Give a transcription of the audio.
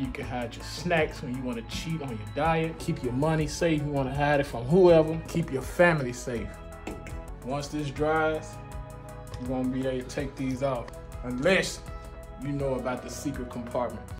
you can hide your snacks when you want to cheat on your diet. Keep your money safe. You want to hide it from whoever. Keep your family safe. Once this dries, you're going to be able to take these off unless you know about the secret compartment.